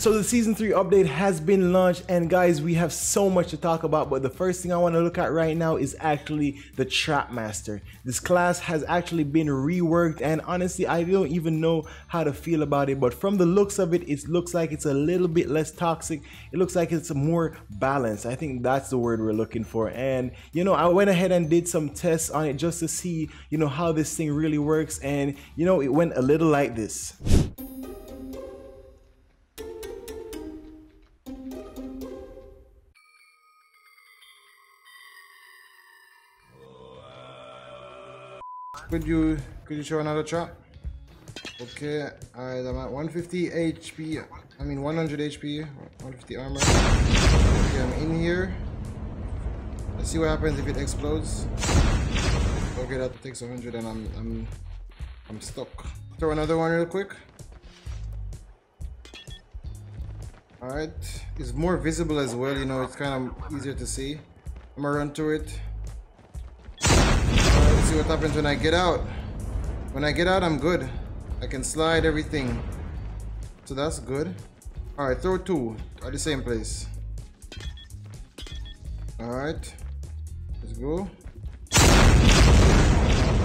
So the season 3 update has been launched and guys we have so much to talk about but the first thing I want to look at right now is actually the Trap Master. This class has actually been reworked and honestly I don't even know how to feel about it but from the looks of it it looks like it's a little bit less toxic. It looks like it's more balanced. I think that's the word we're looking for and you know I went ahead and did some tests on it just to see you know how this thing really works and you know it went a little like this. Could you could you show another trap? Okay, alright, I'm at 150 HP. I mean 100 HP, 150 armor. Okay, I'm in here. Let's see what happens if it explodes. Okay, that takes 100 and I'm I'm I'm stuck. Throw another one real quick. Alright, it's more visible as well, you know, it's kind of easier to see. I'm gonna run to it see what happens when I get out. When I get out, I'm good. I can slide everything. So that's good. Alright, throw two at the same place. Alright. Let's go.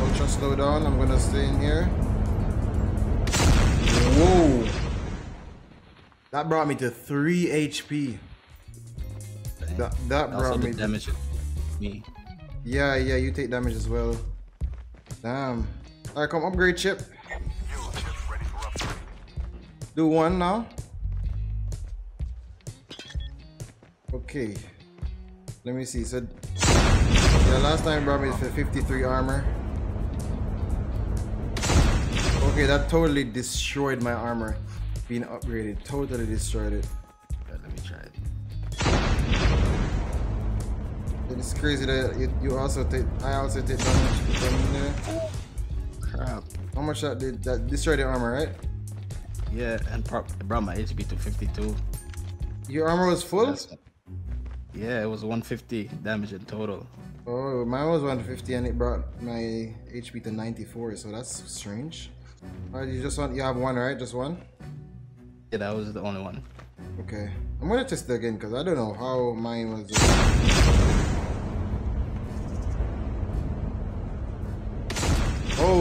Ultra slow down. I'm gonna stay in here. Whoa! That brought me to 3 HP. That, that brought me damage me. Yeah, yeah, you take damage as well. Damn. Alright, come upgrade chip. Do one now. Okay. Let me see. So, yeah, last time brought me for 53 armor. Okay, that totally destroyed my armor. Being upgraded. Totally destroyed it. It's crazy that you, you also take. I also take damage from there. Crap. How much that did that destroyed the armor, right? Yeah, and brought my HP to 52. Your armor was full. Yeah, it was 150 damage in total. Oh, mine was 150 and it brought my HP to 94. So that's strange. Alright, you just want you have one, right? Just one. Yeah, that was the only one. Okay, I'm gonna test it again because I don't know how mine was.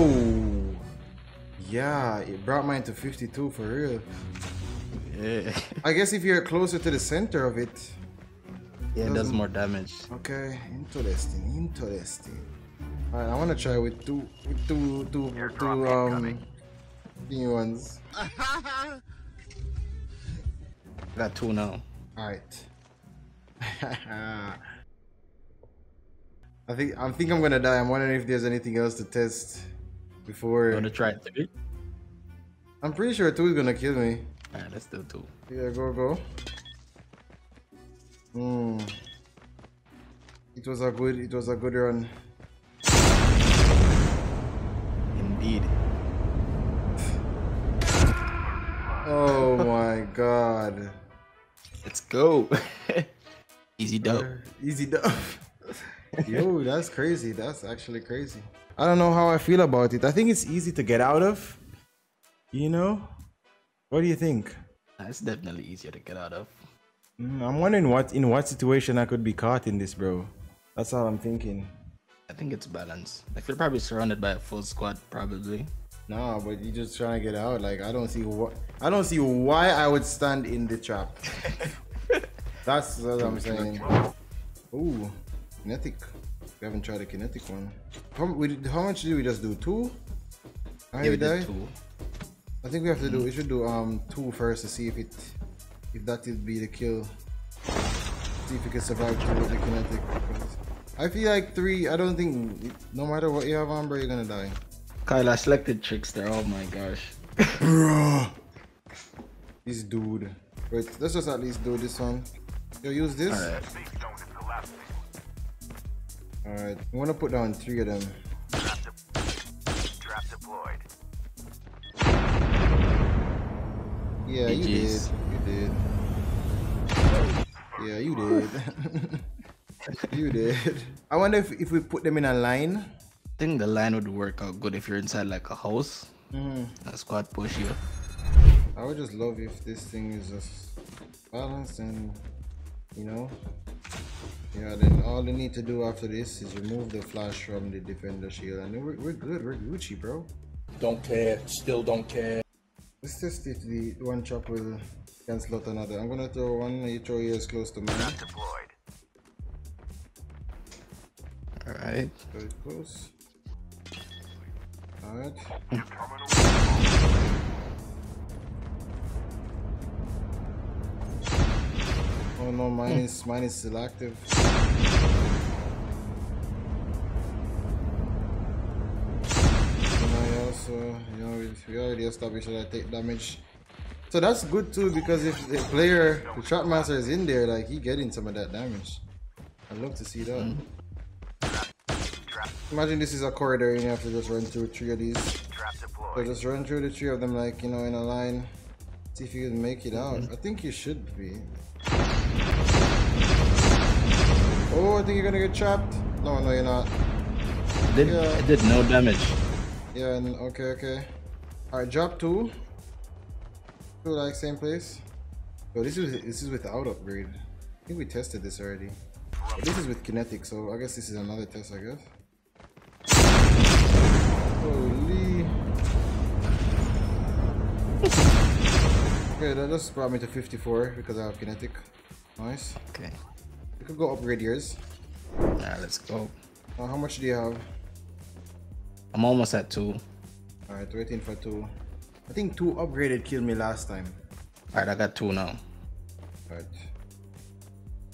Oh, yeah, it brought mine to 52 for real. Yeah. I guess if you're closer to the center of it. Yeah, it does more damage. Okay, interesting, interesting. Alright, I wanna try with two, with two, two, two, um, new ones. Got two now. Alright. I think I think I'm gonna die. I'm wondering if there's anything else to test before. You wanna try three? I'm pretty sure two is gonna kill me. Alright, let's do two. Yeah, go go. Hmm. It was a good. It was a good run. Indeed. oh my god. Let's go. Easy dub. Easy dub. Yo, that's crazy. That's actually crazy. I don't know how I feel about it. I think it's easy to get out of. You know? What do you think? It's definitely easier to get out of. Mm, I'm wondering what in what situation I could be caught in this, bro. That's all I'm thinking. I think it's balance. Like you're probably surrounded by a full squad, probably. No, but you're just trying to get out. Like I don't see what I don't see why I would stand in the trap. That's what I'm saying. Ooh. Kinetic. We haven't tried a kinetic one. How, we, how much did we just do? Two? I yeah, we die? two. I think we have to do. We should do um two first to see if it, if that would be the kill. See if we can survive two with the kinetic. I feel like three. I don't think no matter what you have on, bro, you're gonna die. Kyle, I selected trickster. Oh my gosh. Bro. this dude. Wait, let's just at least do this one. Yo, use this. Alright. Alright, I want to put down three of them. Trap deployed. Yeah, you did. You did. Yeah, you did. you did. I wonder if, if we put them in a line. I think the line would work out good if you're inside like a house. Mm. A squad push you. I would just love if this thing is just balanced and you know yeah then all they need to do after this is remove the flash from the defender shield and we're, we're good we're Gucci bro Don't care. Still don't care. let's test if the one chop will cancel out another I'm gonna throw one you throw yours close to mine Alright. very close all oh no mine is mine is still active And I also, you know, we- already established that I take damage. So that's good too because if the player, the trap master is in there, like he getting some of that damage. I'd love to see that. Mm-hmm. Imagine this is a corridor and you have to just run through three of these. So just run through the three of them like, you know, in a line. See if you can make it out. Mm-hmm. I think you should be. Oh, I think you're gonna get trapped. No, no, you're not. Did, Yeah. it did no damage. Yeah, and okay, okay. Alright, drop two. Two like same place. Oh, this is this is without upgrade. I think we tested this already. But this is with kinetic, so I guess this is another test, I guess. Holy. okay, that just brought me to 54 because I have kinetic. Nice. Okay. You could go upgrade yours. Alright, let's go. Uh, how much do you have? I'm almost at two. Alright, waiting for two. I think two upgraded killed me last time. Alright, I got two now. Right.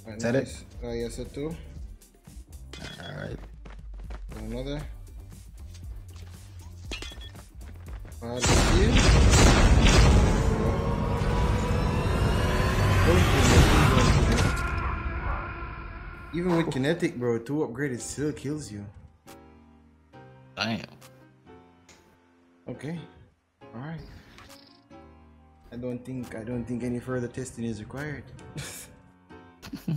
Right, Is that it? nice. Uh, yes, it two. Alright. Another. Uh, Even with kinetic, bro, two upgraded still kills you. Damn. Okay. All right. I don't think I don't think any further testing is required.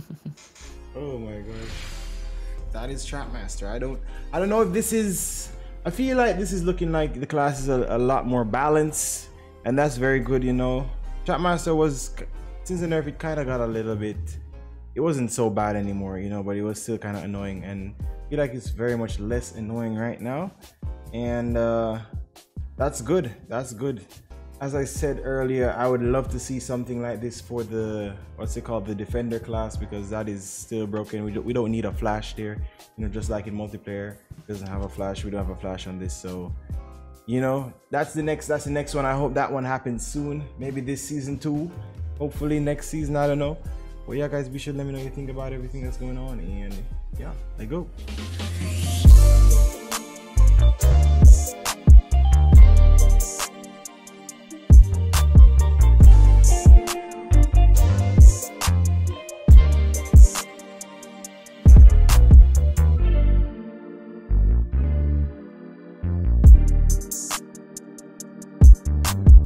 oh my gosh. That is Trapmaster. I don't I don't know if this is. I feel like this is looking like the class is a, a lot more balanced, and that's very good. You know, Trapmaster was since the nerf it kind of got a little bit. It wasn't so bad anymore, you know, but it was still kind of annoying, and I feel like it's very much less annoying right now, and uh, that's good. That's good. As I said earlier, I would love to see something like this for the what's it called, the defender class, because that is still broken. We don't, we don't need a flash there, you know, just like in multiplayer, doesn't have a flash. We don't have a flash on this, so you know, that's the next. That's the next one. I hope that one happens soon. Maybe this season two. Hopefully next season. I don't know. But yeah, guys, be sure to let me know what you think about everything that's going on, and yeah, let go.